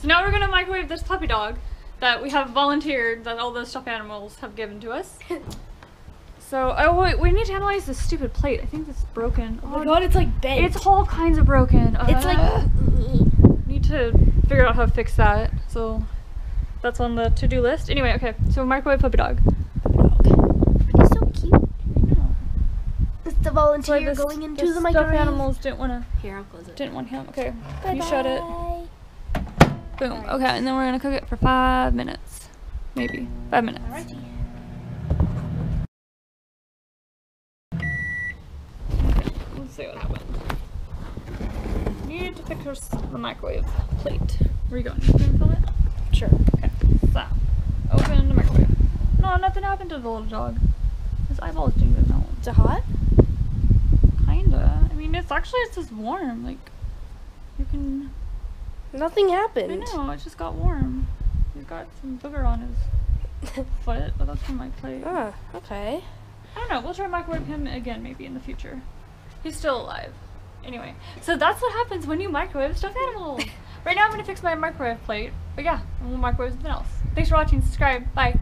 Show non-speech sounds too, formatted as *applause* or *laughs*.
So now we're gonna microwave this puppy dog that we have volunteered that all the stuffed animals have given to us. *laughs* So, oh wait, we need to analyze this stupid plate. I think it's broken. Oh my god, it's like bent. It's all kinds of broken. It's Uh, like *laughs* need to figure out how to fix that. So that's on the to-do list. Anyway, okay. So microwave puppy dog. But he's so cute. I know. It's the So volunteer this- going into the the stuffed microwave. animals didn't want to. Here, I'll close it. Didn't want him. Okay. Bye you shut it. Boom. Alright. Okay, and then we're gonna cook it for five minutes, maybe five minutes. Alrighty. Let's see what happens. Need to fix her the microwave plate. Where you going? You gonna film it? Sure. Okay. So, open the microwave. No, nothing happened to the little dog. His eyeballs didn't get Is it hot? Kinda. I mean, it's actually it's just warm. Like, you can. Nothing happened. I know. It just got warm. He's got some booger on his *laughs* foot, but that's from my plate. ah, okay. I don't know. We'll try microwave him again maybe in the future. He's still alive. Anyway, so that's what happens when you microwave stuffed animals. *laughs* right now I'm gonna fix my microwave plate, but yeah, we'll microwave something else. Thanks for watching. Subscribe. Bye.